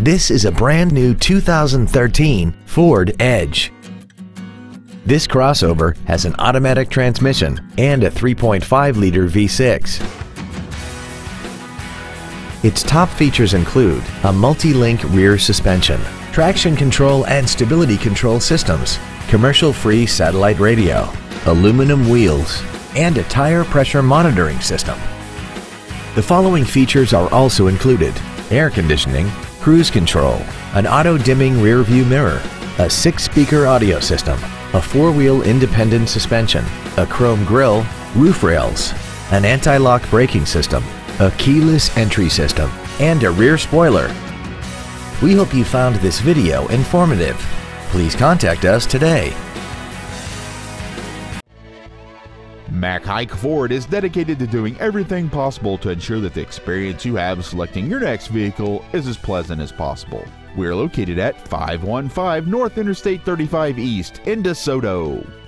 This is a brand new 2013 Ford Edge. This crossover has an automatic transmission and a 3.5-liter V6. Its top features include a multi-link rear suspension, traction control and stability control systems, commercial-free satellite radio, aluminum wheels, and a tire pressure monitoring system. The following features are also included air conditioning, cruise control, an auto-dimming rear view mirror, a six-speaker audio system, a four-wheel independent suspension, a chrome grille, roof rails, an anti-lock braking system, a keyless entry system, and a rear spoiler. We hope you found this video informative. Please contact us today. Mac Haik Ford is dedicated to doing everything possible to ensure that the experience you have selecting your next vehicle is as pleasant as possible. We're located at 515 North Interstate 35 East in DeSoto.